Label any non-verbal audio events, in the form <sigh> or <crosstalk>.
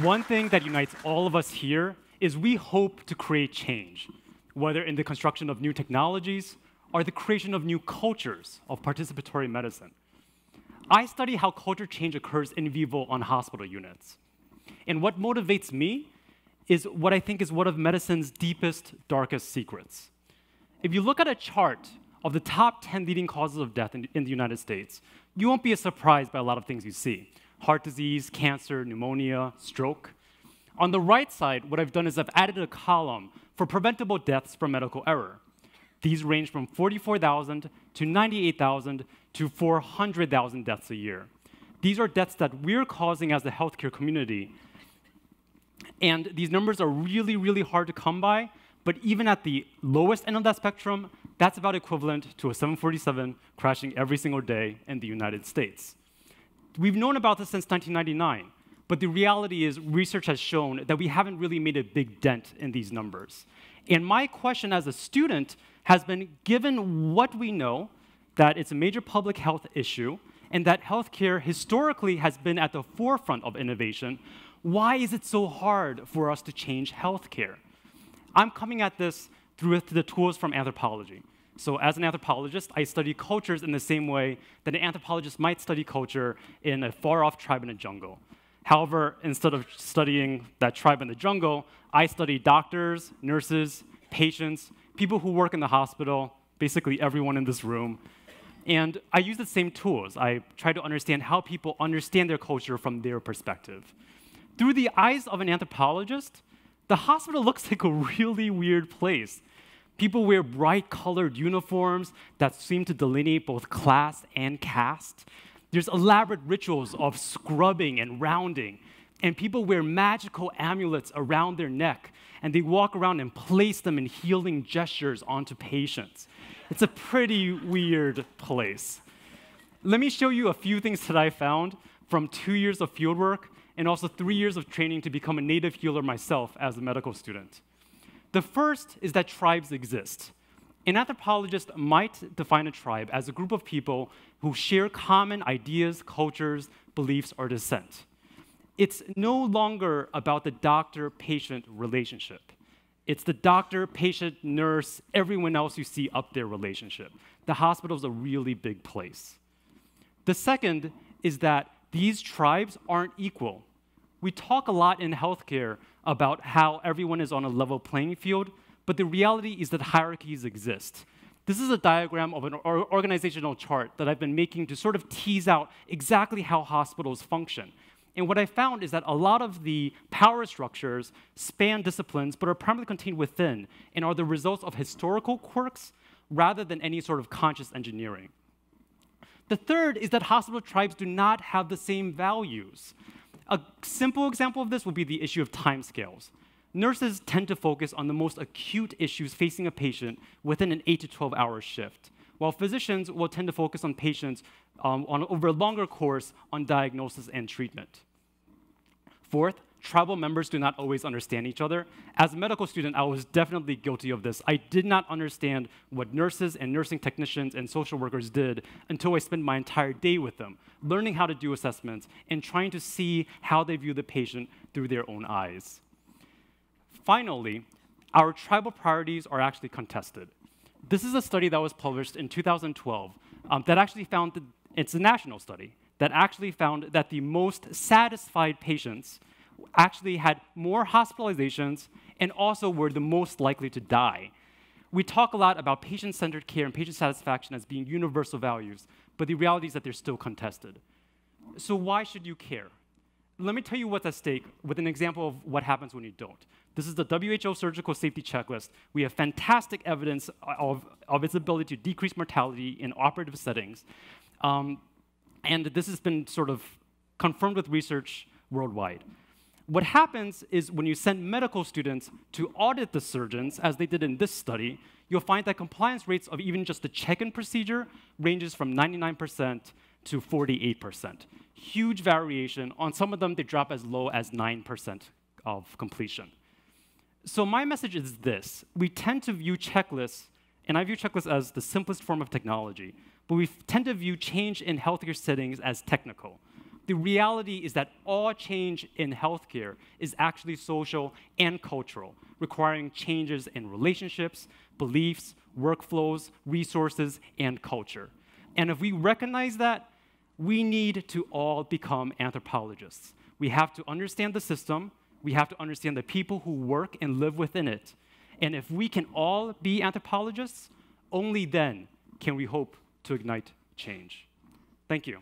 one thing that unites all of us here is we hope to create change, whether in the construction of new technologies or the creation of new cultures of participatory medicine. I study how culture change occurs in vivo on hospital units. And what motivates me is what I think is one of medicine's deepest, darkest secrets. If you look at a chart of the top 10 leading causes of death in, in the United States, you won't be surprised by a lot of things you see heart disease, cancer, pneumonia, stroke. On the right side, what I've done is I've added a column for preventable deaths from medical error. These range from 44,000 to 98,000 to 400,000 deaths a year. These are deaths that we're causing as the healthcare community. And these numbers are really, really hard to come by, but even at the lowest end of that spectrum, that's about equivalent to a 747 crashing every single day in the United States. We've known about this since 1999, but the reality is research has shown that we haven't really made a big dent in these numbers. And my question as a student has been given what we know, that it's a major public health issue, and that healthcare historically has been at the forefront of innovation, why is it so hard for us to change healthcare? I'm coming at this through the tools from anthropology. So as an anthropologist, I study cultures in the same way that an anthropologist might study culture in a far-off tribe in a jungle. However, instead of studying that tribe in the jungle, I study doctors, nurses, patients, people who work in the hospital, basically everyone in this room. And I use the same tools. I try to understand how people understand their culture from their perspective. Through the eyes of an anthropologist, the hospital looks like a <laughs> really weird place. People wear bright colored uniforms that seem to delineate both class and caste. There's elaborate rituals of scrubbing and rounding, and people wear magical amulets around their neck, and they walk around and place them in healing gestures onto patients. It's a pretty weird place. Let me show you a few things that I found from two years of fieldwork and also three years of training to become a native healer myself as a medical student. The first is that tribes exist. An anthropologist might define a tribe as a group of people who share common ideas, cultures, beliefs, or descent. It's no longer about the doctor patient relationship. It's the doctor, patient, nurse, everyone else you see up there relationship. The hospital is a really big place. The second is that these tribes aren't equal. We talk a lot in healthcare about how everyone is on a level playing field, but the reality is that hierarchies exist. This is a diagram of an organizational chart that I've been making to sort of tease out exactly how hospitals function. And what I found is that a lot of the power structures span disciplines, but are primarily contained within and are the results of historical quirks rather than any sort of conscious engineering. The third is that hospital tribes do not have the same values. A simple example of this would be the issue of timescales. Nurses tend to focus on the most acute issues facing a patient within an 8 to 12 hour shift, while physicians will tend to focus on patients um, on, over a longer course on diagnosis and treatment. Fourth, tribal members do not always understand each other. As a medical student, I was definitely guilty of this. I did not understand what nurses and nursing technicians and social workers did until I spent my entire day with them, learning how to do assessments and trying to see how they view the patient through their own eyes. Finally, our tribal priorities are actually contested. This is a study that was published in 2012 um, that actually found, that, it's a national study, that actually found that the most satisfied patients actually had more hospitalizations and also were the most likely to die. We talk a lot about patient-centered care and patient satisfaction as being universal values, but the reality is that they're still contested. So why should you care? Let me tell you what's at stake with an example of what happens when you don't. This is the WHO Surgical Safety Checklist. We have fantastic evidence of, of its ability to decrease mortality in operative settings. Um, and this has been sort of confirmed with research worldwide. What happens is when you send medical students to audit the surgeons, as they did in this study, you'll find that compliance rates of even just the check-in procedure ranges from 99% to 48%. Huge variation. On some of them, they drop as low as 9% of completion. So my message is this. We tend to view checklists, and I view checklists as the simplest form of technology, but we tend to view change in healthcare settings as technical. The reality is that all change in healthcare is actually social and cultural, requiring changes in relationships, beliefs, workflows, resources, and culture. And if we recognize that, we need to all become anthropologists. We have to understand the system, we have to understand the people who work and live within it. And if we can all be anthropologists, only then can we hope to ignite change. Thank you.